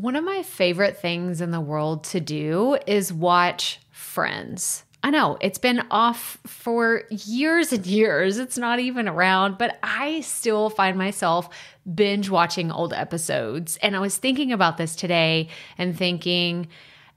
One of my favorite things in the world to do is watch Friends. I know it's been off for years and years. It's not even around, but I still find myself binge watching old episodes. And I was thinking about this today and thinking,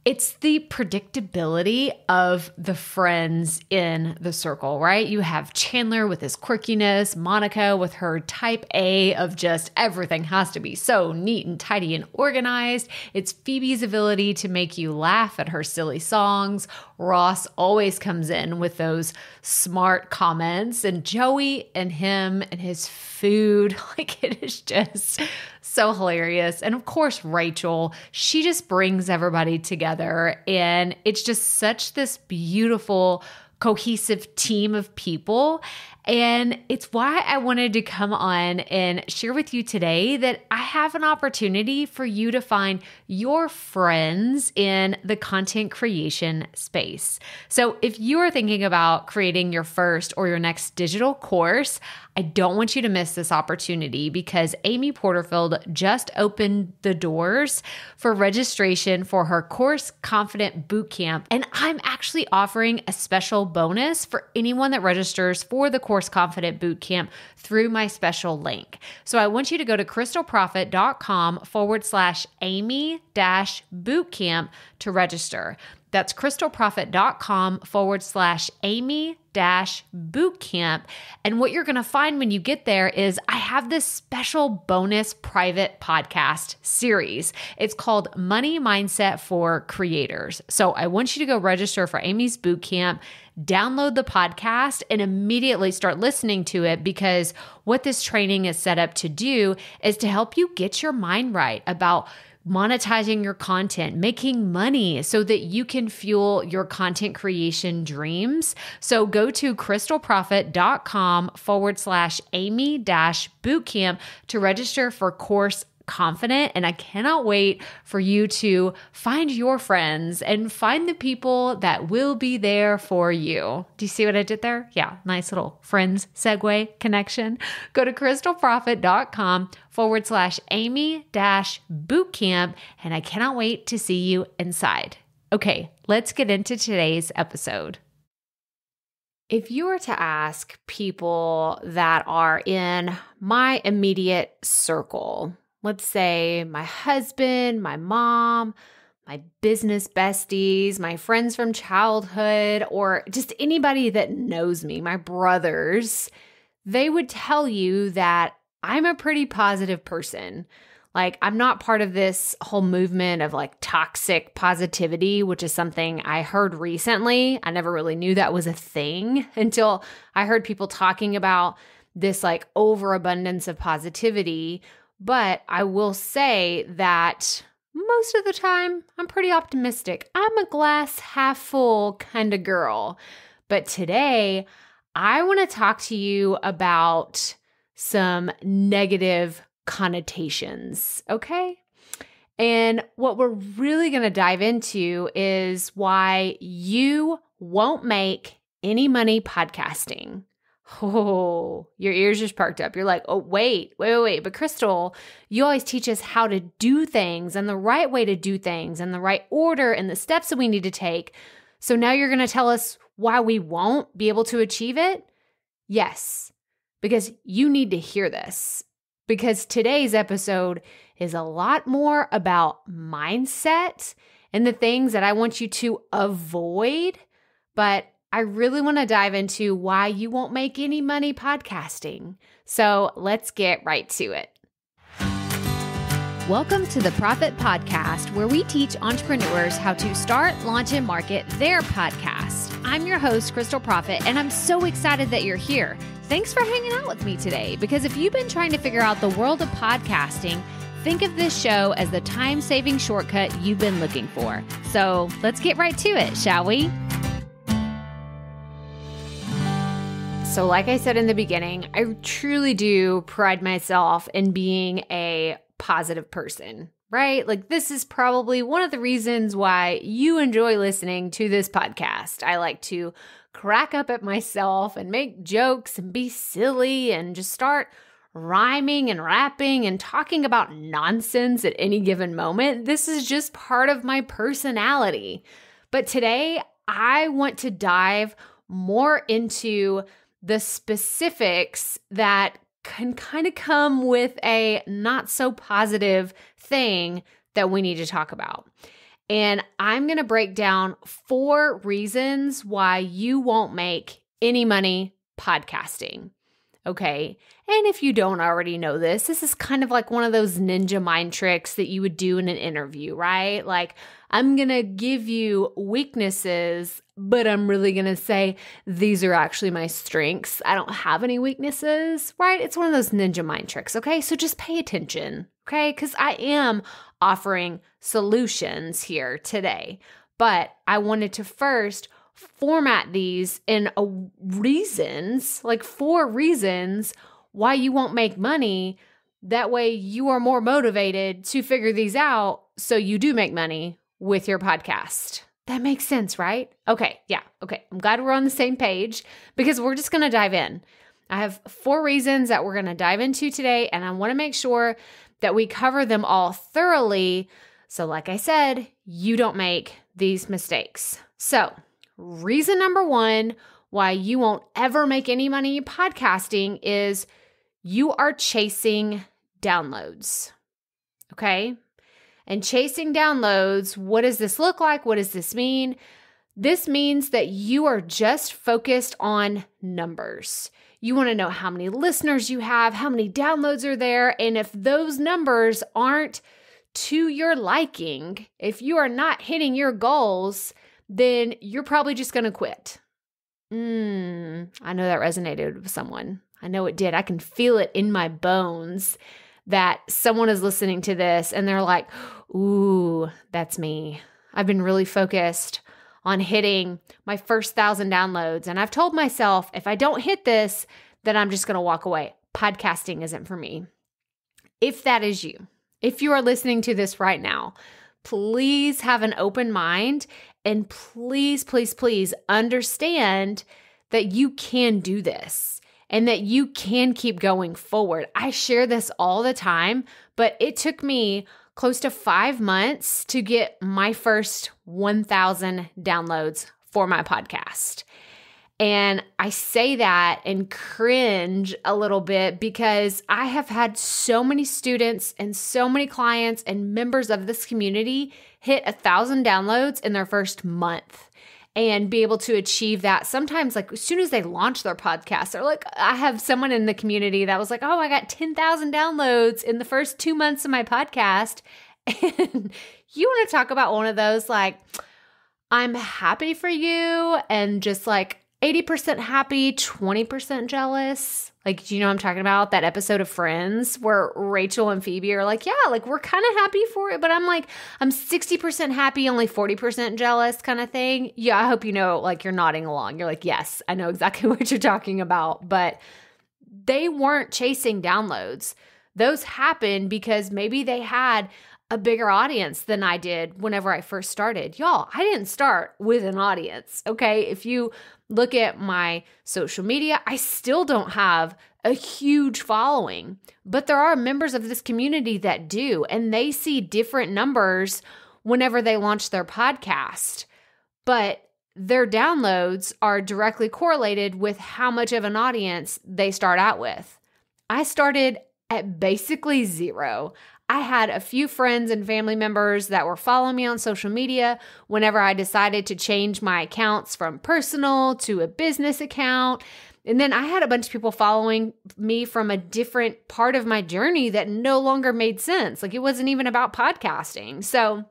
it's the predictability of the friends in the circle, right? You have Chandler with his quirkiness, Monica with her type A of just everything has to be so neat and tidy and organized. It's Phoebe's ability to make you laugh at her silly songs. Ross always comes in with those smart comments, and Joey and him and his food. Like it is just so hilarious. And of course, Rachel, she just brings everybody together. And it's just such this beautiful, cohesive team of people. And it's why I wanted to come on and share with you today that I have an opportunity for you to find your friends in the content creation space. So, if you are thinking about creating your first or your next digital course, I don't want you to miss this opportunity because Amy Porterfield just opened the doors for registration for her Course Confident Bootcamp. And I'm actually offering a special bonus for anyone that registers for the Course Confident Bootcamp through my special link. So I want you to go to krystalproffitt.com forward slash Amy dash bootcamp to register. That's krystalproffitt.com forward slash Amy dash bootcamp. And what you're going to find when you get there is I have this special bonus private podcast series. It's called Money Mindset for Creators. So I want you to go register for Amy's bootcamp download the podcast and immediately start listening to it because what this training is set up to do is to help you get your mind right about monetizing your content, making money so that you can fuel your content creation dreams. So go to krystalproffitt.com forward slash Amy dash bootcamp to register for course confident. And I cannot wait for you to find your friends and find the people that will be there for you. Do you see what I did there? Yeah, nice little friends segue connection. Go to krystalproffitt.com forward slash Amy dash bootcamp. And I cannot wait to see you inside. Okay, let's get into today's episode. If you were to ask people that are in my immediate circle, let's say my husband, my mom, my business besties, my friends from childhood, or just anybody that knows me, my brothers, they would tell you that I'm a pretty positive person. Like, I'm not part of this whole movement of like toxic positivity, which is something I heard recently. I never really knew that was a thing until I heard people talking about this like overabundance of positivity but I will say that most of the time, I'm pretty optimistic. I'm a glass half full kind of girl. But today, I want to talk to you about some negative connotations, okay? And what we're really going to dive into is why you won't make any money podcasting. Oh, your ears just perked up. You're like, oh, wait, wait, wait, wait. But Krystal, you always teach us how to do things and the right way to do things and the right order and the steps that we need to take. So now you're going to tell us why we won't be able to achieve it? Yes, because you need to hear this. Because today's episode is a lot more about mindset and the things that I want you to avoid. But I really want to dive into why you won't make any money podcasting. So let's get right to it. Welcome to the Profit Podcast, where we teach entrepreneurs how to start, launch, and market their podcast. I'm your host, Krystal Proffitt, and I'm so excited that you're here. Thanks for hanging out with me today because if you've been trying to figure out the world of podcasting, think of this show as the time saving shortcut you've been looking for. So let's get right to it, shall we? So, like I said in the beginning, I truly do pride myself in being a positive person, right? Like, this is probably one of the reasons why you enjoy listening to this podcast. I like to crack up at myself and make jokes and be silly and just start rhyming and rapping and talking about nonsense at any given moment. This is just part of my personality. But today, I want to dive more into the specifics that can kind of come with a not so positive thing that we need to talk about. And I'm going to break down four reasons why you won't make any money podcasting. Okay. And if you don't already know this, this is kind of like one of those ninja mind tricks that you would do in an interview, right? Like, I'm going to give you weaknesses, but I'm really going to say these are actually my strengths. I don't have any weaknesses, right? It's one of those ninja mind tricks. Okay. So just pay attention. Okay. Because I am offering solutions here today. But I wanted to first format these in a reasons, like four reasons why you won't make money. That way you are more motivated to figure these out so you do make money with your podcast. That makes sense, right? Okay, yeah, okay. I'm glad we're on the same page because we're just gonna dive in. I have four reasons that we're gonna dive into today, and I wanna make sure that we cover them all thoroughly. So, like I said, you don't make these mistakes. So, Reason number one why you won't ever make any money podcasting is you are chasing downloads. Okay. And chasing downloads, what does this look like? What does this mean? This means that you are just focused on numbers. You want to know how many listeners you have, how many downloads are there, and if those numbers aren't to your liking, if you are not hitting your goals, then you're probably just going to quit. Mm, I know that resonated with someone. I know it did. I can feel it in my bones that someone is listening to this and they're like, ooh, that's me. I've been really focused on hitting my first thousand downloads. And I've told myself, if I don't hit this, then I'm just going to walk away. Podcasting isn't for me. If that is you, if you are listening to this right now, please have an open mind and please, please, please understand that you can do this and that you can keep going forward. I share this all the time, but it took me close to five months to get my first 1,000 downloads for my podcast. And I say that and cringe a little bit because I have had so many students and so many clients and members of this community hit a thousand downloads in their first month and be able to achieve that. Sometimes, like as soon as they launch their podcast, they're like, I have someone in the community that was like, Oh, I got 10,000 downloads in the first two months of my podcast. And you want to talk about one of those, like, I'm happy for you, and just like 80% happy, 20% jealous. Like, do you know I'm talking about? That episode of Friends where Rachel and Phoebe are like, yeah, like we're kind of happy for it, but I'm like, I'm 60% happy, only 40% jealous kind of thing. Yeah, I hope you know, like, you're nodding along. You're like, yes, I know exactly what you're talking about. But they weren't chasing downloads. Those happened because maybe they had a bigger audience than I did whenever I first started. Y'all, I didn't start with an audience. Okay. If you look at my social media, I still don't have a huge following, but there are members of this community that do, and they see different numbers whenever they launch their podcast. But their downloads are directly correlated with how much of an audience they start out with. I started at basically zero. I had a few friends and family members that were following me on social media whenever I decided to change my accounts from personal to a business account. And then I had a bunch of people following me from a different part of my journey that no longer made sense. Like it wasn't even about podcasting. So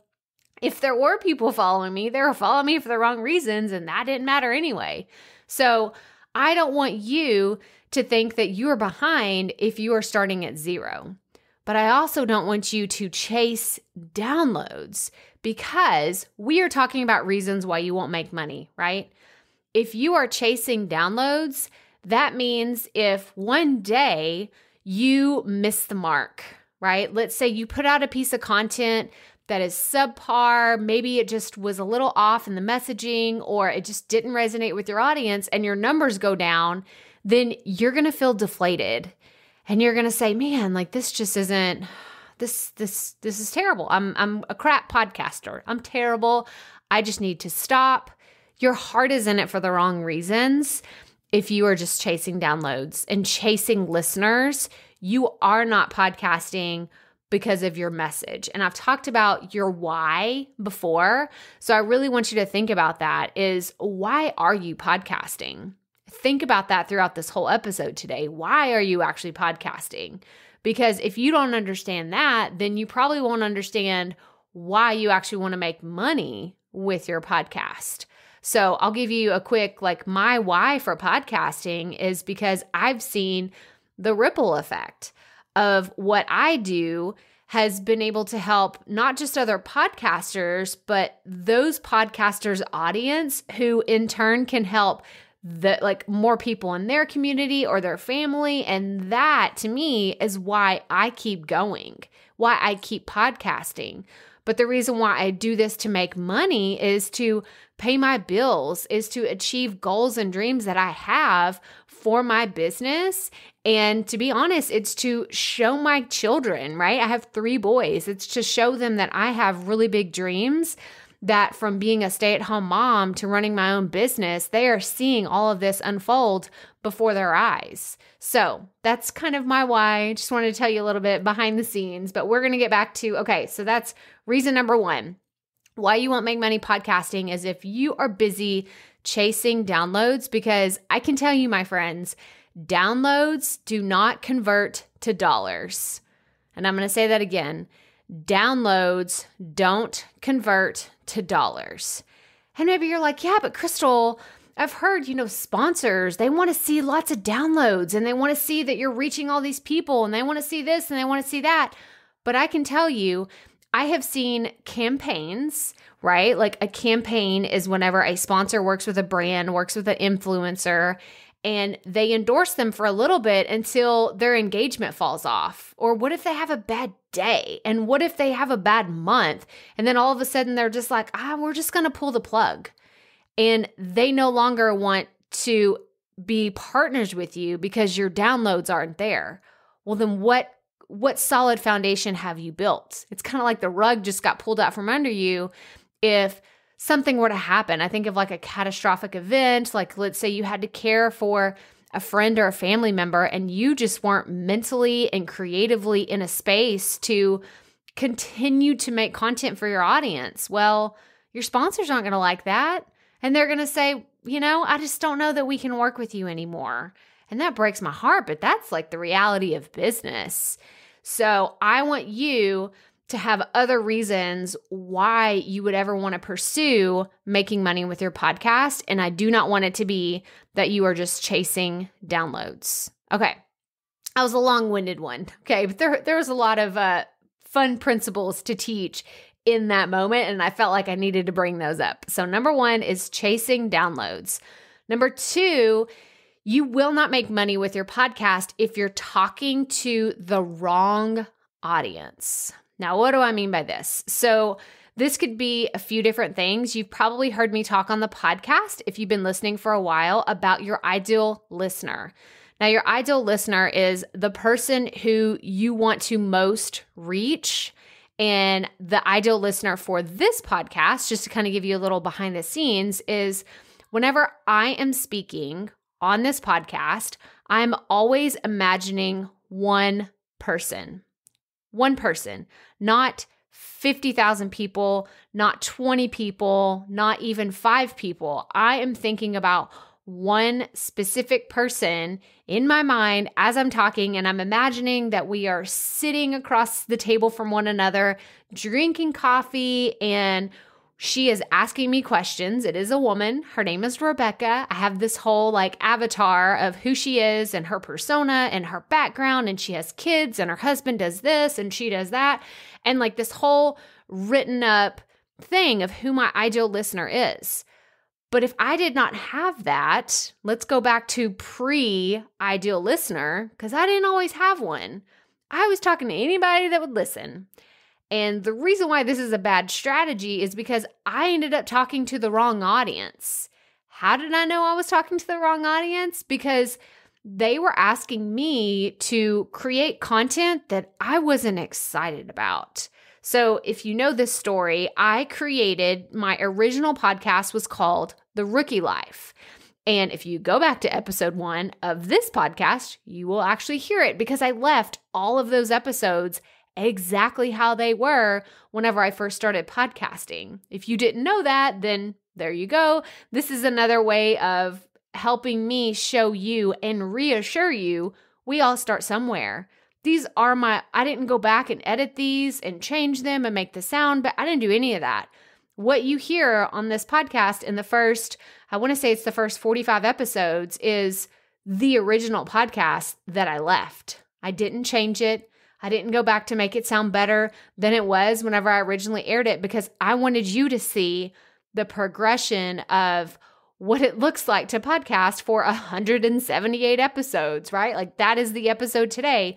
if there were people following me, they were following me for the wrong reasons, and that didn't matter anyway. So I don't want you to think that you are behind if you are starting at zero. But I also don't want you to chase downloads because we are talking about reasons why you won't make money, right? If you are chasing downloads, that means if one day you miss the mark, right? Let's say you put out a piece of content that is subpar, maybe it just was a little off in the messaging or it just didn't resonate with your audience and your numbers go down, then you're going to feel deflated and you're going to say, "Man, like this just isn't this this this is terrible. I'm I'm a crap podcaster. I'm terrible. I just need to stop." Your heart is in it for the wrong reasons. If you are just chasing downloads and chasing listeners, you are not podcasting because of your message. And I've talked about your why before. So I really want you to think about that is why are you podcasting? Think about that throughout this whole episode today. Why are you actually podcasting? Because if you don't understand that, then you probably won't understand why you actually want to make money with your podcast. So I'll give you a quick, like, my why for podcasting is because I've seen the ripple effect of what I do has been able to help not just other podcasters, but those podcasters' audience who in turn can help the like more people in their community or their family and that to me is why I keep going, why I keep podcasting. But the reason why I do this to make money is to pay my bills, is to achieve goals and dreams that I have for my business. And to be honest, it's to show my children, right? I have three boys. It's to show them that I have really big dreams. That from being a stay at home mom to running my own business, they are seeing all of this unfold before their eyes. So that's kind of my why. Just wanted to tell you a little bit behind the scenes, but we're going to get back to okay, so that's reason number one why you won't make money podcasting is if you are busy chasing downloads because I can tell you, my friends, downloads do not convert to dollars. And I'm going to say that again downloads don't convert to dollars. And maybe you're like, yeah, but Krystal, I've heard, you know, sponsors, they want to see lots of downloads and they want to see that you're reaching all these people and they want to see this and they want to see that. But I can tell you, I have seen campaigns right? Like a campaign is whenever a sponsor works with a brand, works with an influencer, and they endorse them for a little bit until their engagement falls off. Or what if they have a bad day? And what if they have a bad month? And then all of a sudden they're just like, ah, we're just going to pull the plug. And they no longer want to be partners with you because your downloads aren't there. Well, then what what solid foundation have you built? It's kind of like the rug just got pulled out from under you if something were to happen. I think of like a catastrophic event, like let's say you had to care for a friend or a family member and you just weren't mentally and creatively in a space to continue to make content for your audience. Well, your sponsors aren't going to like that. And they're going to say, you know, I just don't know that we can work with you anymore. And that breaks my heart, but that's like the reality of business. So I want you to have other reasons why you would ever want to pursue making money with your podcast. And I do not want it to be that you are just chasing downloads. Okay. I was a long winded one. Okay. But there, there was a lot of uh, fun principles to teach in that moment. And I felt like I needed to bring those up. So, number one is chasing downloads. Number two, you will not make money with your podcast if you're talking to the wrong audience. Now, what do I mean by this? So, this could be a few different things. You've probably heard me talk on the podcast, if you've been listening for a while, about your ideal listener. Now, your ideal listener is the person who you want to most reach. And the ideal listener for this podcast, just to kind of give you a little behind the scenes, is whenever I am speaking on this podcast, I'm always imagining one person one person, not 50,000 people, not 20 people, not even five people. I am thinking about one specific person in my mind as I'm talking, and I'm imagining that we are sitting across the table from one another, drinking coffee, and she is asking me questions. It is a woman. Her name is Rebecca. I have this whole like avatar of who she is and her persona and her background. And she has kids and her husband does this and she does that. And like this whole written up thing of who my ideal listener is. But if I did not have that, let's go back to pre ideal listener, because I didn't always have one. I was talking to anybody that would listen. And the reason why this is a bad strategy is because I ended up talking to the wrong audience. How did I know I was talking to the wrong audience? Because they were asking me to create content that I wasn't excited about. So, if you know this story, I created my original podcast was called The Rookie Life. And if you go back to episode one of this podcast, you will actually hear it because I left all of those episodes exactly how they were whenever I first started podcasting. If you didn't know that, then there you go. This is another way of helping me show you and reassure you we all start somewhere. These are my, I didn't go back and edit these and change them and make the sound, but I didn't do any of that. What you hear on this podcast in the first, I want to say it's the first 45 episodes, is the original podcast that I left. I didn't change it. I didn't go back to make it sound better than it was whenever I originally aired it because I wanted you to see the progression of what it looks like to podcast for 178 episodes, right? Like that is the episode today.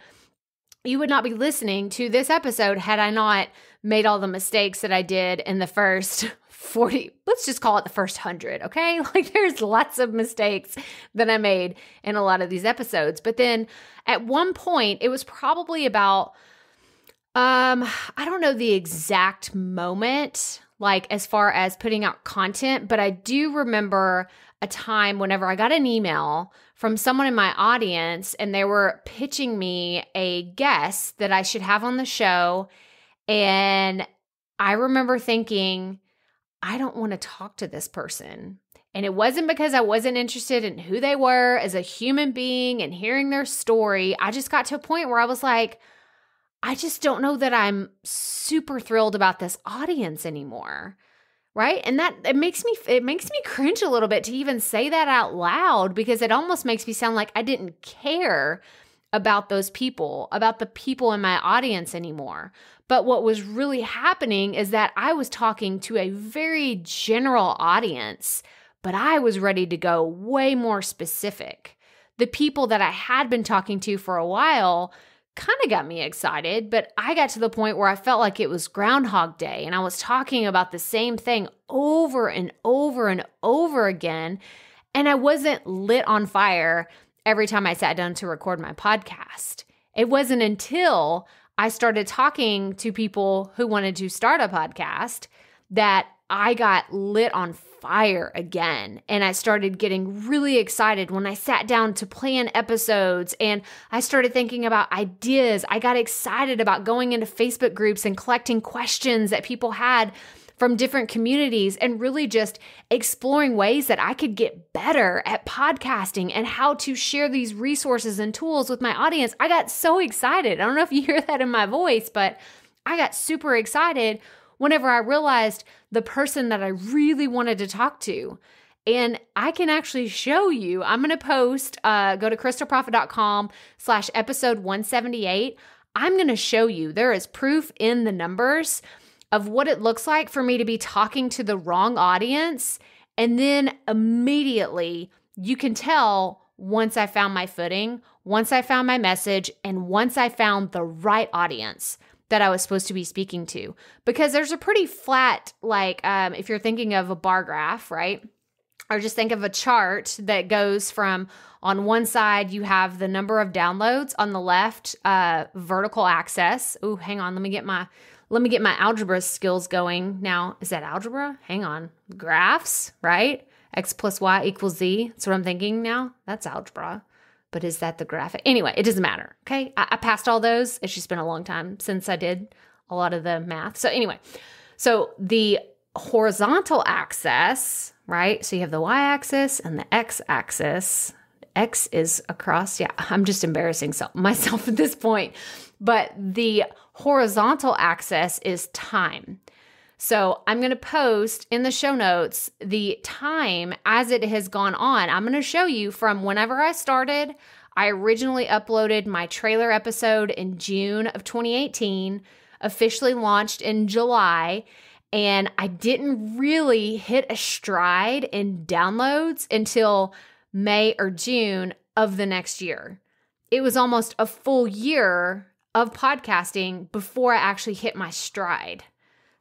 You would not be listening to this episode had I not made all the mistakes that I did in the first 40, let's just call it the first 100, okay? Like there's lots of mistakes that I made in a lot of these episodes. But then at one point, it was probably about um I don't know the exact moment like as far as putting out content, but I do remember a time whenever I got an email from someone in my audience and they were pitching me a guest that I should have on the show. And I remember thinking, I don't want to talk to this person. And it wasn't because I wasn't interested in who they were as a human being and hearing their story. I just got to a point where I was like, I just don't know that I'm super thrilled about this audience anymore. Right? And that it makes me it makes me cringe a little bit to even say that out loud because it almost makes me sound like I didn't care about those people, about the people in my audience anymore. But what was really happening is that I was talking to a very general audience, but I was ready to go way more specific. The people that I had been talking to for a while kind of got me excited, but I got to the point where I felt like it was Groundhog Day and I was talking about the same thing over and over and over again. And I wasn't lit on fire every time I sat down to record my podcast. It wasn't until I started talking to people who wanted to start a podcast that I got lit on fire again. And I started getting really excited when I sat down to plan episodes and I started thinking about ideas. I got excited about going into Facebook groups and collecting questions that people had from different communities and really just exploring ways that I could get better at podcasting and how to share these resources and tools with my audience. I got so excited. I don't know if you hear that in my voice, but I got super excited whenever I realized the person that I really wanted to talk to. And I can actually show you. I'm going to post, uh, go to krystalproffitt.com slash episode 178. I'm going to show you there is proof in the numbers of what it looks like for me to be talking to the wrong audience. And then immediately you can tell once I found my footing, once I found my message, and once I found the right audience that I was supposed to be speaking to because there's a pretty flat, like, um, if you're thinking of a bar graph, right? Or just think of a chart that goes from on one side, you have the number of downloads on the left, uh, vertical axis. Oh, hang on. Let me get my let me get my algebra skills going. Now, is that algebra? Hang on. Graphs, right? X plus Y equals Z. That's what I'm thinking now. That's algebra but is that the graphic? Anyway, it doesn't matter. Okay. I, I passed all those. It's just been a long time since I did a lot of the math. So, anyway, so the horizontal axis, right? So you have the y axis and the x axis. X is across. Yeah, I'm just embarrassing myself at this point. But the horizontal axis is time. So I'm going to post in the show notes the time as it has gone on. I'm going to show you from whenever I started. I originally uploaded my trailer episode in June of 2018, officially launched in July, and I didn't really hit a stride in downloads until May or June of the next year. It was almost a full year of podcasting before I actually hit my stride.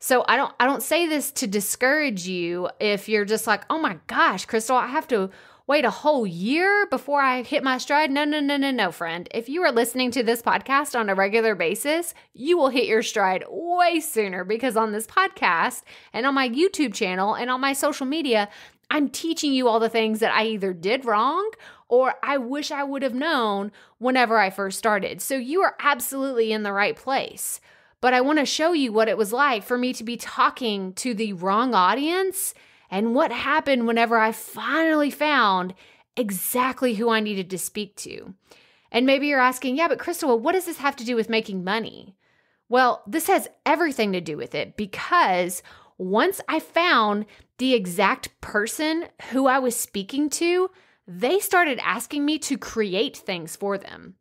So I don't I don't say this to discourage you if you're just like, "Oh my gosh, Krystal, I have to wait a whole year before I hit my stride. No, no, no, no, no, friend. If you are listening to this podcast on a regular basis, you will hit your stride way sooner because on this podcast and on my YouTube channel and on my social media, I'm teaching you all the things that I either did wrong or I wish I would have known whenever I first started. So you are absolutely in the right place. But I want to show you what it was like for me to be talking to the wrong audience and what happened whenever I finally found exactly who I needed to speak to. And maybe you're asking, yeah, but Krystal, what does this have to do with making money? Well, this has everything to do with it because once I found the exact person who I was speaking to, they started asking me to create things for them.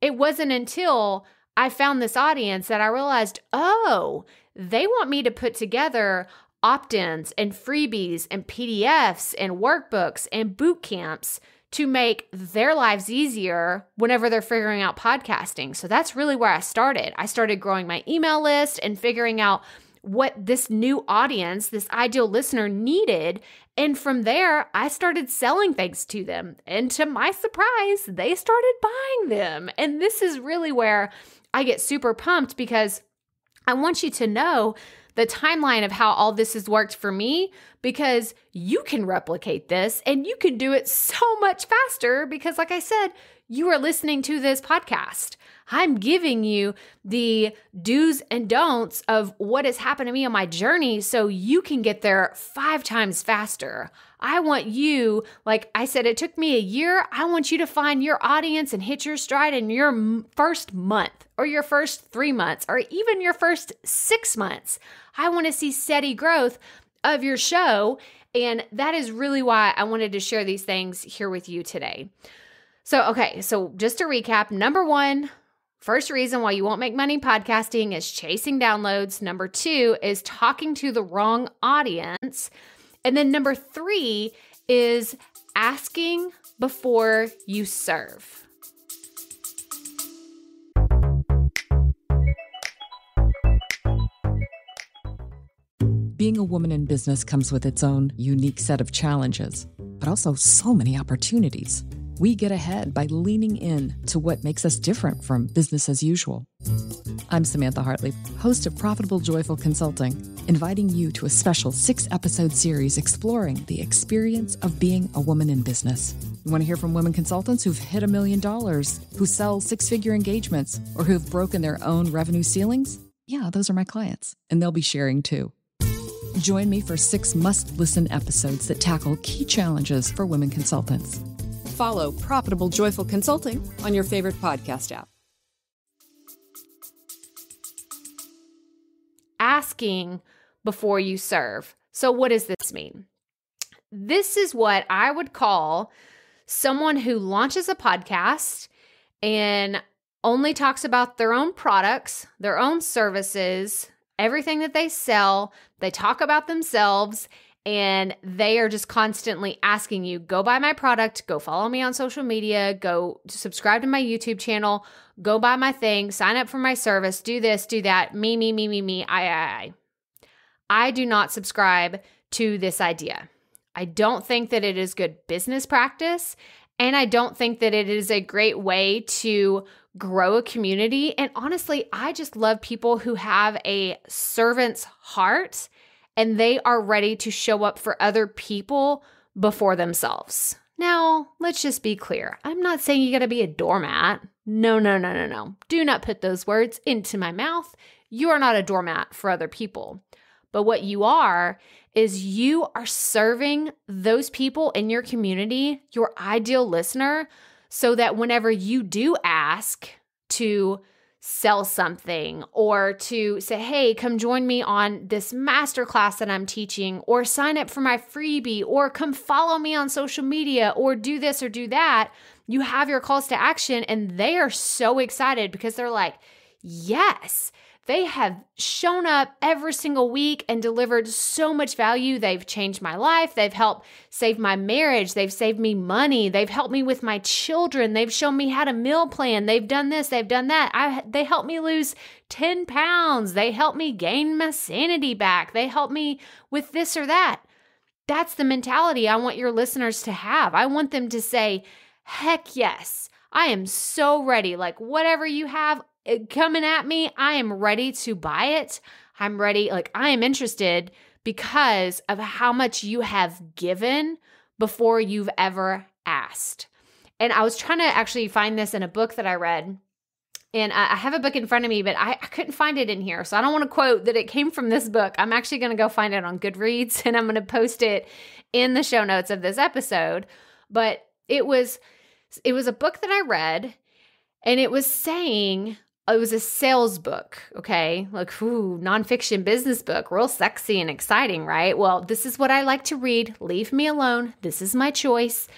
It wasn't until I found this audience that I realized, oh, they want me to put together opt ins and freebies and PDFs and workbooks and boot camps to make their lives easier whenever they're figuring out podcasting. So that's really where I started. I started growing my email list and figuring out what this new audience, this ideal listener needed. And from there, I started selling things to them. And to my surprise, they started buying them. And this is really where I get super pumped because I want you to know the timeline of how all this has worked for me because you can replicate this and you can do it so much faster because, like I said, you are listening to this podcast. I'm giving you the do's and don'ts of what has happened to me on my journey so you can get there five times faster. I want you, like I said, it took me a year. I want you to find your audience and hit your stride in your first month or your first three months or even your first six months. I want to see steady growth of your show. And that is really why I wanted to share these things here with you today. So, okay, so just to recap number one, First reason why you won't make money podcasting is chasing downloads. Number two is talking to the wrong audience. And then number three is asking before you serve. Being a woman in business comes with its own unique set of challenges, but also so many opportunities. We get ahead by leaning in to what makes us different from business as usual. I'm Samantha Hartley, host of Profitable Joyful Consulting, inviting you to a special six episode series exploring the experience of being a woman in business. You want to hear from women consultants who've hit a million dollars, who sell six figure engagements, or who've broken their own revenue ceilings? Yeah, those are my clients, and they'll be sharing too. Join me for six must listen episodes that tackle key challenges for women consultants follow Profitable Joyful Consulting on your favorite podcast app. Asking before you serve. So, what does this mean? This is what I would call someone who launches a podcast and only talks about their own products, their own services, everything that they sell. They talk about themselves and they are just constantly asking you go buy my product go follow me on social media go subscribe to my youtube channel go buy my thing sign up for my service do this do that me me me me me i i i. I do not subscribe to this idea. I don't think that it is good business practice and i don't think that it is a great way to grow a community and honestly i just love people who have a servant's heart and they are ready to show up for other people before themselves. Now, let's just be clear. I'm not saying you got to be a doormat. No, no, no, no, no. Do not put those words into my mouth. You are not a doormat for other people. But what you are is you are serving those people in your community, your ideal listener, so that whenever you do ask to sell something or to say, hey, come join me on this masterclass that I'm teaching, or sign up for my freebie, or come follow me on social media, or do this or do that. You have your calls to action, and they are so excited because they're like, yes, they have shown up every single week and delivered so much value. They've changed my life. They've helped save my marriage. They've saved me money. They've helped me with my children. They've shown me how to meal plan. They've done this. They've done that. I, they helped me lose 10 pounds. They helped me gain my sanity back. They helped me with this or that. that's the mentality I want your listeners to have. I want them to say, heck yes, I am so ready. Like, whatever you have coming at me, I am ready to buy it. I'm ready. Like, I am interested because of how much you have given before you've ever asked. And I was trying to actually find this in a book that I read. And I have a book in front of me, but I, I couldn't find it in here. So I don't want to quote that it came from this book. I'm actually going to go find it on Goodreads and I'm going to post it in the show notes of this episode. But it was it was a book that I read and it was saying it was a sales book, okay? Like, ooh, nonfiction business book, real sexy and exciting, right? Well, this is what I like to read. Leave me alone. This is my choice.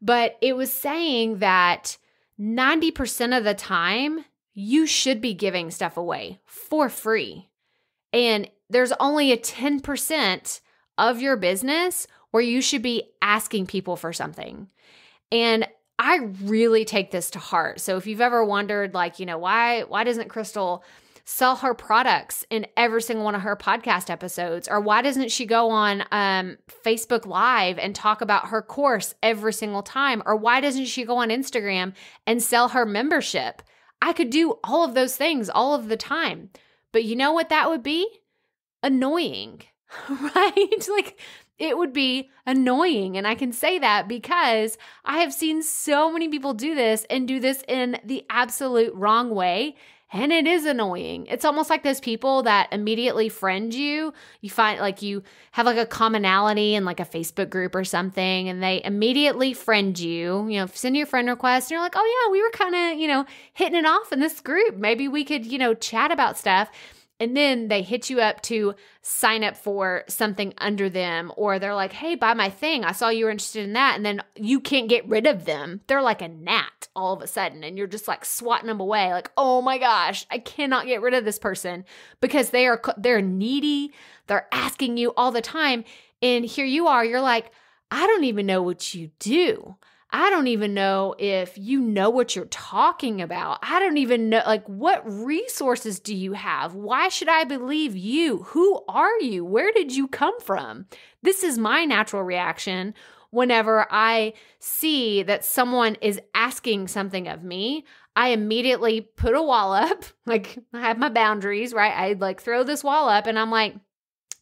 But it was saying that 90% of the time, you should be giving stuff away for free. And there's only a 10% of your business where you should be asking people for something. And I really take this to heart. So if you've ever wondered like, you know, why why doesn't Krystal sell her products in every single one of her podcast episodes? Or why doesn't she go on um, facebook live and talk about her course every single time? Or why doesn't she go on instagram and sell her membership? I could do all of those things all of the time. But you know what that would be? Annoying right? Like it would be annoying. And I can say that because I have seen so many people do this and do this in the absolute wrong way. And it is annoying. It's almost like those people that immediately friend you. You find like you have like a commonality in like a Facebook group or something, and they immediately friend you. You know, send you a friend request, and you're like, oh yeah, we were kind of, you know, hitting it off in this group. Maybe we could, you know, chat about stuff and then they hit you up to sign up for something under them or they're like hey buy my thing. I saw you were interested in that. And then you can't get rid of them. They're like a gnat all of a sudden and you're just like swatting them away like oh my gosh i cannot get rid of this person because they are they're needy they're asking you all the time and here you are you're like i don't even know what you do I don't even know if you know what you're talking about. I don't even know, like, what resources do you have? Why should I believe you? Who are you? Where did you come from? This is my natural reaction whenever I see that someone is asking something of me. I immediately put a wall up, like, I have my boundaries, right? I like throw this wall up and I'm like,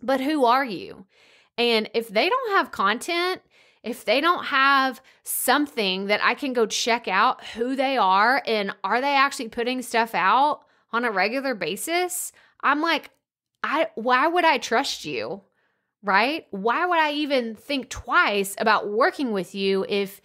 but who are you? And if they don't have content, if they don't have something that I can go check out who they are and are they actually putting stuff out on a regular basis, I'm like, I why would I trust you? Right? Why would I even think twice about working with you if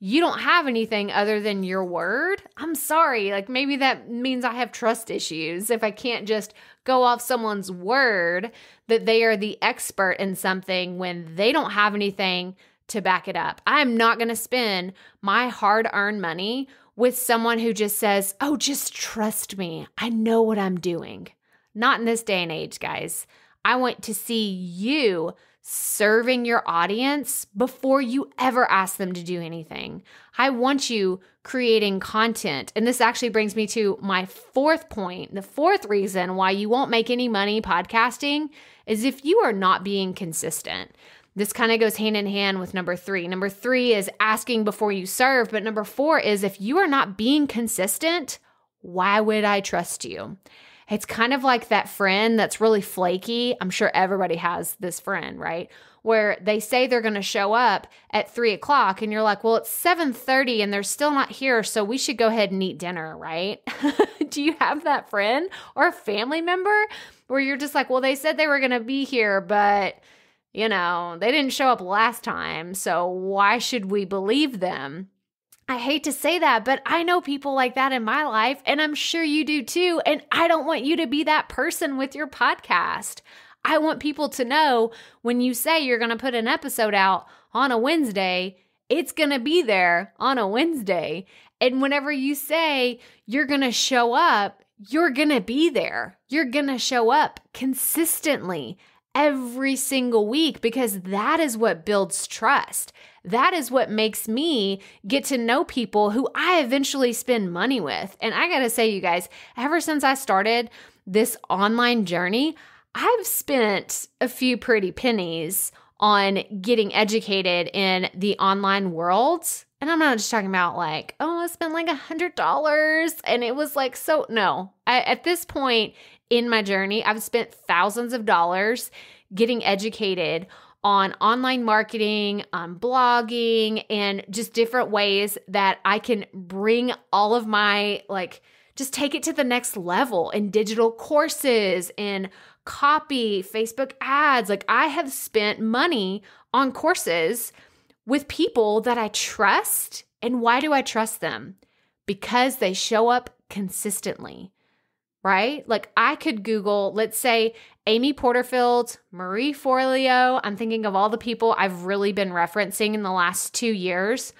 you don't have anything other than your word? I'm sorry. Like maybe that means I have trust issues if I can't just go off someone's word that they are the expert in something when they don't have anything to back it up. I'm not going to spend my hard earned money with someone who just says, oh, just trust me. I know what I'm doing. Not in this day and age, guys. I want to see you serving your audience before you ever ask them to do anything. I want you creating content. And this actually brings me to my fourth point. The fourth reason why you won't make any money podcasting is if you are not being consistent. This kind of goes hand in hand with number three. Number three is asking before you serve. But number four is if you are not being consistent, why would I trust you? It's kind of like that friend that's really flaky. I'm sure everybody has this friend, right? Where they say they're going to show up at three o'clock, and you're like, "Well, it's seven thirty, and they're still not here, so we should go ahead and eat dinner, right?" Do you have that friend or a family member where you're just like, "Well, they said they were going to be here, but." You know, they didn't show up last time, so why should we believe them? I hate to say that, but I know people like that in my life, and I'm sure you do too. And I don't want you to be that person with your podcast. I want people to know when you say you're going to put an episode out on a Wednesday, it's going to be there on a Wednesday. And whenever you say you're going to show up, you're going to be there. You're going to show up consistently every single week because that is what builds trust. That is what makes me get to know people who I eventually spend money with. And I gotta say, you guys, ever since I started this online journey, I've spent a few pretty pennies on getting educated in the online world. And I'm not just talking about like, oh, I spent like a hundred dollars and it was like so. No, I, at this point in my journey, I've spent thousands of dollars getting educated on online marketing, on blogging, and just different ways that I can bring all of my like just take it to the next level in digital courses, in copy, Facebook ads. Like I have spent money on courses with people that I trust. And why do I trust them? Because they show up consistently, right? Like I could Google, let's say Amy Porterfield, Marie Forleo. I'm thinking of all the people I've really been referencing in the last two years.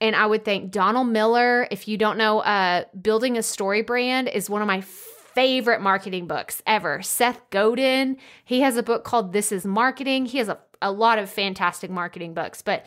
And I would think Donald Miller, if you don't know, uh, Building a Story Brand is one of my favorite marketing books ever. Seth Godin, he has a book called This is Marketing. He has a, a lot of fantastic marketing books, but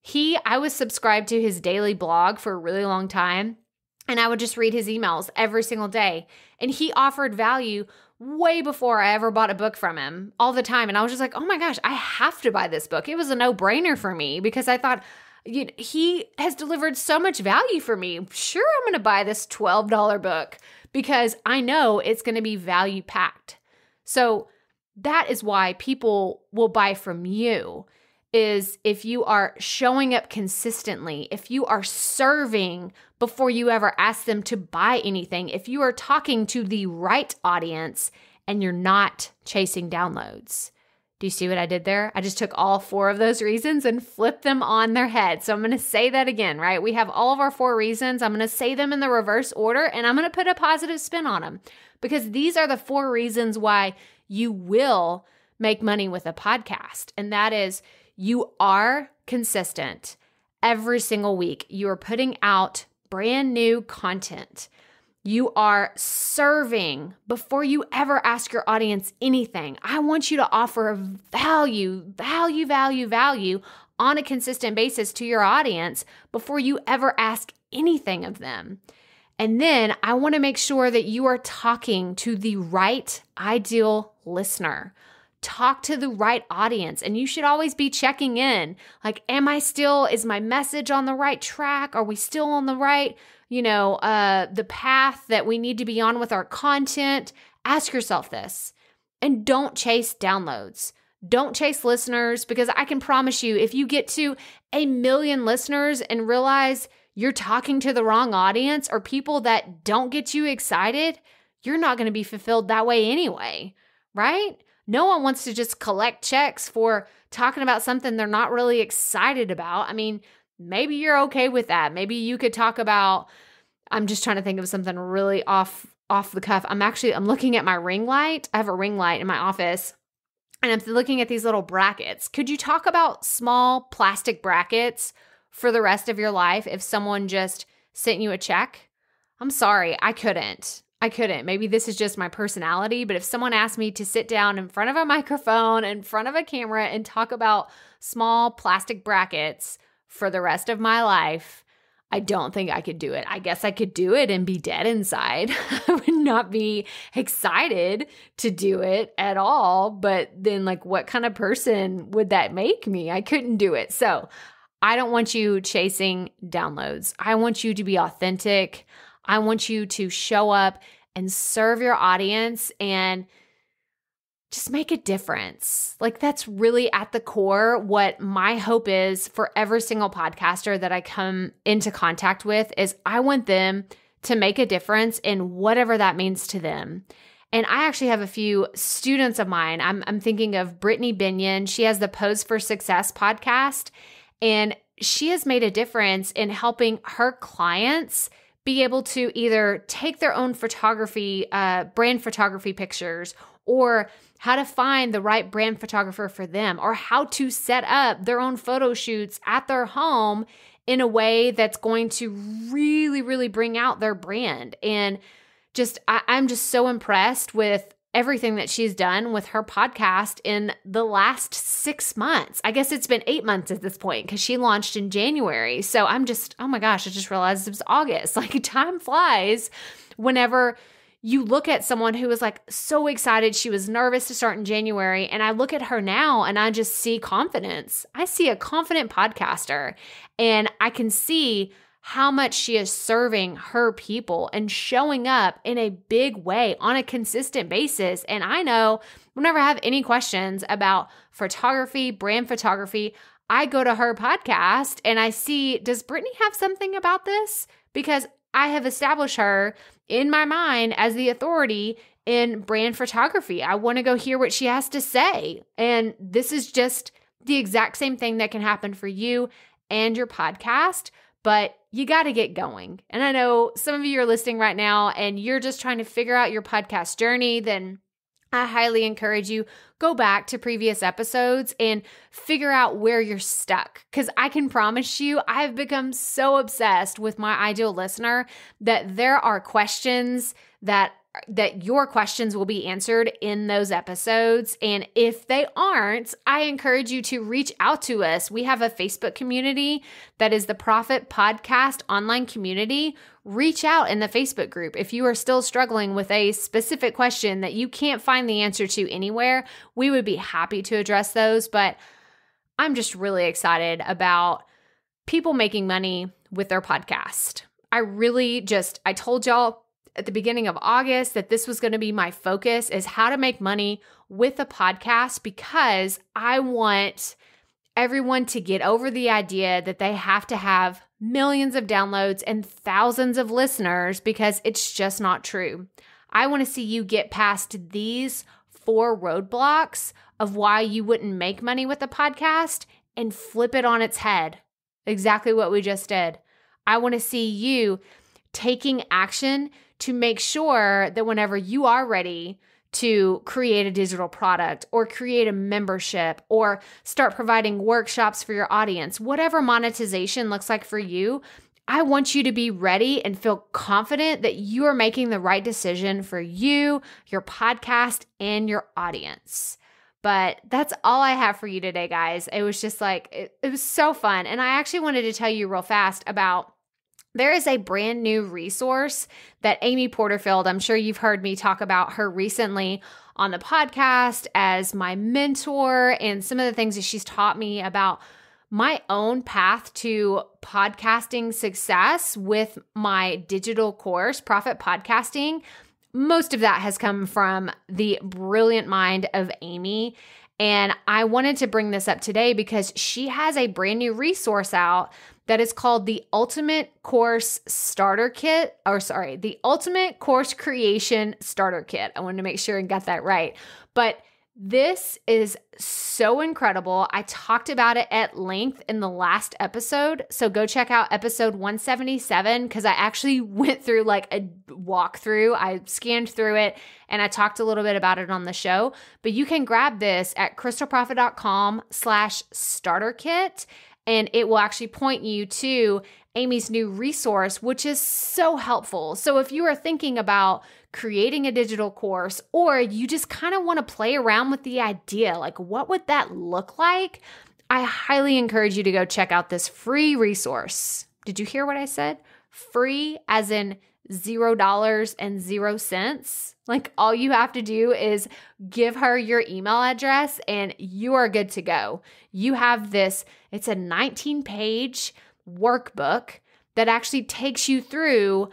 he, I was subscribed to his daily blog for a really long time. And I would just read his emails every single day. And he offered value way before I ever bought a book from him all the time. And I was just like, oh my gosh, I have to buy this book. It was a no brainer for me because I thought, you know, he has delivered so much value for me. Sure, I'm going to buy this $12 book because I know it's going to be value packed. So that is why people will buy from you is if you are showing up consistently, if you are serving before you ever ask them to buy anything, if you are talking to the right audience and you're not chasing downloads. Do you see what I did there? I just took all four of those reasons and flipped them on their head. So I'm going to say that again, right? We have all of our four reasons. I'm going to say them in the reverse order and I'm going to put a positive spin on them because these are the four reasons why you will make money with a podcast. And that is you are consistent every single week. You are putting out brand new content. You are serving before you ever ask your audience anything. I want you to offer value, value, value, value on a consistent basis to your audience before you ever ask anything of them. And then I want to make sure that you are talking to the right ideal listener. Talk to the right audience, and you should always be checking in. Like, am I still, is my message on the right track? Are we still on the right you know, uh, the path that we need to be on with our content, ask yourself this and don't chase downloads. Don't chase listeners because I can promise you, if you get to a million listeners and realize you're talking to the wrong audience or people that don't get you excited, you're not going to be fulfilled that way anyway, right? No one wants to just collect checks for talking about something they're not really excited about. I mean, maybe you're okay with that. Maybe you could talk about I'm just trying to think of something really off off the cuff. I'm actually I'm looking at my ring light. I have a ring light in my office and I'm looking at these little brackets. Could you talk about small plastic brackets for the rest of your life if someone just sent you a check? I'm sorry, I couldn't. I couldn't. Maybe this is just my personality, but if someone asked me to sit down in front of a microphone, in front of a camera, and talk about small plastic brackets for the rest of my life, I don't think I could do it. I guess I could do it and be dead inside. I would not be excited to do it at all. But then, like, what kind of person would that make me? I couldn't do it. So, I don't want you chasing downloads. I want you to be authentic. I want you to show up and serve your audience and just make a difference. Like that's really at the core what my hope is for every single podcaster that I come into contact with is I want them to make a difference in whatever that means to them. And I actually have a few students of mine. I'm, I'm thinking of Brittany Binion. She has the Pose for Success podcast, and she has made a difference in helping her clients be able to either take their own photography, uh, brand photography pictures, or how to find the right brand photographer for them, or how to set up their own photo shoots at their home in a way that's going to really, really bring out their brand. And just, I, I'm just so impressed with everything that she's done with her podcast in the last six months. I guess it's been eight months at this point because she launched in January. So I'm just, oh my gosh, I just realized it was August. Like time flies whenever you look at someone who was like so excited, she was nervous to start in January, and I look at her now and I just see confidence. I see a confident podcaster, and I can see how much she is serving her people and showing up in a big way on a consistent basis. And I know whenever I have any questions about photography, brand photography, I go to her podcast and I see, does Brittany have something about this? Because I have established her in my mind as the authority in brand photography. I want to go hear what she has to say. And this is just the exact same thing that can happen for you and your podcast, but you got to get going. And I know some of you are listening right now and you're just trying to figure out your podcast journey, then I highly encourage you go back to previous episodes and figure out where you're stuck cuz I can promise you I've become so obsessed with my ideal listener that there are questions that that your questions will be answered in those episodes. And if they aren't, I encourage you to reach out to us. We have a Facebook community that is the Profit Podcast online community. Reach out in the Facebook group. If you are still struggling with a specific question that you can't find the answer to anywhere, we would be happy to address those. But I'm just really excited about people making money with their podcast. I really just, I told y'all at the beginning of August that this was going to be my focus is how to make money with a podcast because I want everyone to get over the idea that they have to have millions of downloads and thousands of listeners because it's just not true. I want to see you get past these four roadblocks of why you wouldn't make money with a podcast and flip it on its head. Exactly what we just did. I want to see you taking action to make sure that whenever you are ready to create a digital product or create a membership or start providing workshops for your audience, whatever monetization looks like for you, I want you to be ready and feel confident that you are making the right decision for you, your podcast, and your audience. But that's all I have for you today, guys. It was just like, it, it was so fun. And I actually wanted to tell you real fast about there is a brand new resource that Amy Porterfield, I'm sure you've heard me talk about her recently on the podcast as my mentor and some of the things that she's taught me about my own path to podcasting success with my digital course, Profit Podcasting. Most of that has come from the brilliant mind of Amy. And I wanted to bring this up today because she has a brand new resource out that is called the Ultimate Course Starter Kit, or sorry, the Ultimate Course Creation Starter Kit. I wanted to make sure and got that right. But this is so incredible. I talked about it at length in the last episode. So go check out episode 177 because I actually went through like a walkthrough. I scanned through it and I talked a little bit about it on the show. But you can grab this at krystalproffitt.com slash starter kit and it will actually point you to Amy's new resource, which is so helpful. So, if you are thinking about creating a digital course or you just kind of want to play around with the idea, like what would that look like? I highly encourage you to go check out this free resource. Did you hear what I said? Free, as in zero dollars and zero cents. Like all you have to do is give her your email address and you are good to go. You have this, it's a 19 page workbook that actually takes you through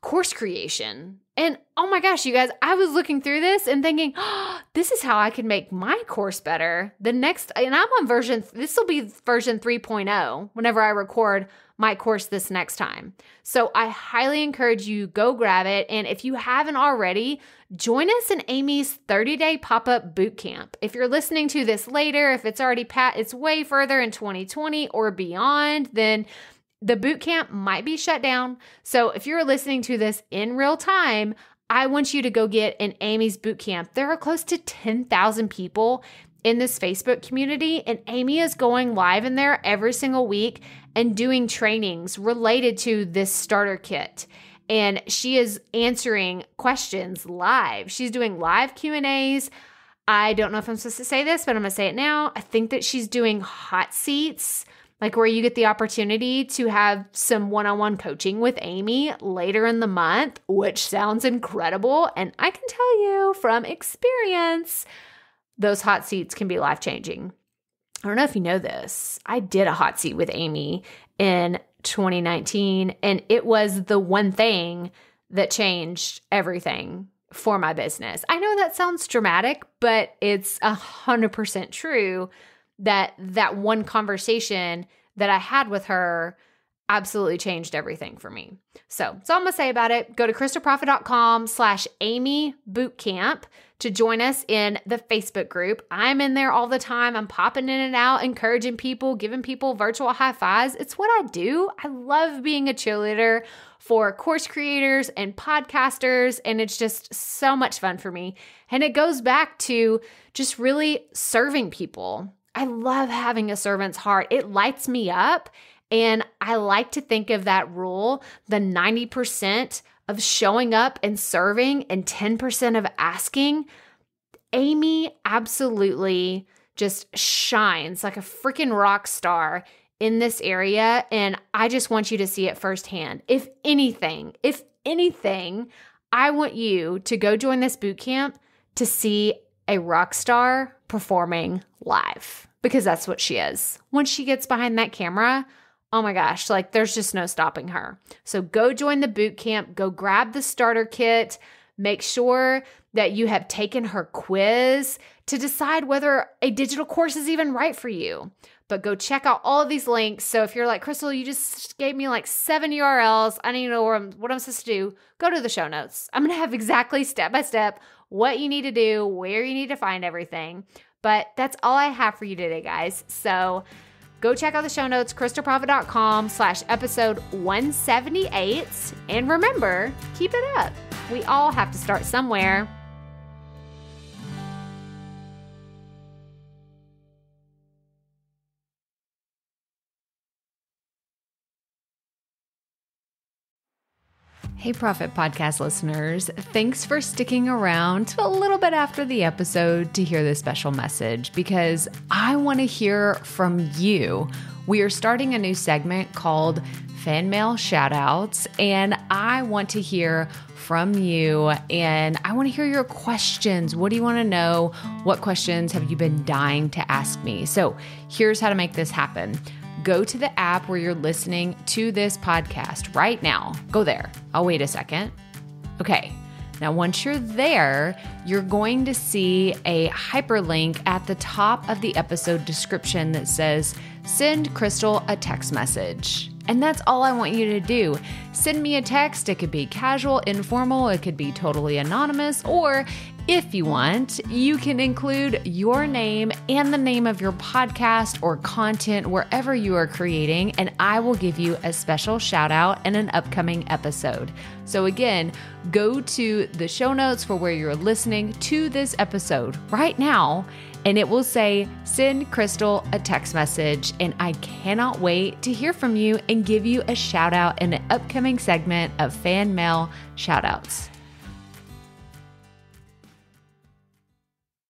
course creation. And oh my gosh, you guys, I was looking through this and thinking, oh, this is how I can make my course better. The next, and I'm on version, this will be version 3.0 whenever I record my course this next time. So I highly encourage you go grab it and if you haven't already, join us in Amy's 30-day pop-up boot camp. If you're listening to this later, if it's already pat it's way further in 2020 or beyond, then the boot camp might be shut down. So if you're listening to this in real time, I want you to go get an Amy's boot camp. There are close to 10,000 people in this Facebook community, and Amy is going live in there every single week and doing trainings related to this starter kit. And she is answering questions live. She's doing live Q&As. I don't know if I'm supposed to say this, but I'm going to say it now. I think that she's doing hot seats like where you get the opportunity to have some one on one coaching with Amy later in the month, which sounds incredible. And I can tell you from experience, those hot seats can be life changing. I don't know if you know this. I did a hot seat with Amy in 2019, and it was the one thing that changed everything for my business. I know that sounds dramatic, but it's a hundred percent true that that one conversation that I had with her absolutely changed everything for me. So that's all I'm gonna say about it. Go to krystalproffitt.com slash Amy Bootcamp to join us in the Facebook group. I'm in there all the time. I'm popping in and out, encouraging people, giving people virtual high fives. It's what I do. I love being a cheerleader for course creators and podcasters, and it's just so much fun for me. And it goes back to just really serving people. I love having a servant's heart. It lights me up. And I like to think of that rule the 90% of showing up and serving and 10% of asking. Amy absolutely just shines like a freaking rock star in this area. And I just want you to see it firsthand. If anything, if anything, I want you to go join this boot camp to see a rock star performing live because that's what she is. Once she gets behind that camera, oh my gosh, like there's just no stopping her. So go join the boot camp, go grab the starter kit, make sure that you have taken her quiz to decide whether a digital course is even right for you. But go check out all of these links. So if you're like, Krystal, you just gave me like seven URLs, I don't know I'm, what I'm supposed to do, go to the show notes. I'm to have exactly step by step what you need to do, where you need to find everything. But that's all I have for you today, guys. So go check out the show notes, krystalproffitt.com slash episode 178. And remember, keep it up. We all have to start somewhere. Hey, Profit Podcast listeners. Thanks for sticking around a little bit after the episode to hear this special message because I want to hear from you. We are starting a new segment called Fan Mail Shoutouts, and I want to hear from you and I want to hear your questions. What do you want to know? What questions have you been dying to ask me? So, here's how to make this happen go to the app where you're listening to this podcast right now. Go there. I'll wait a second. Okay. Now, once you're there, you're going to see a hyperlink at the top of the episode description that says, Send Krystal a text message. And that's all I want you to do. Send me a text. It could be casual, informal, it could be totally anonymous, or if you want, you can include your name and the name of your podcast or content wherever you are creating, and I will give you a special shout out in an upcoming episode. So, again, go to the show notes for where you're listening to this episode right now and it will say, Send Krystal a text message. And I cannot wait to hear from you and give you a shout out in an upcoming segment of fan mail shout outs.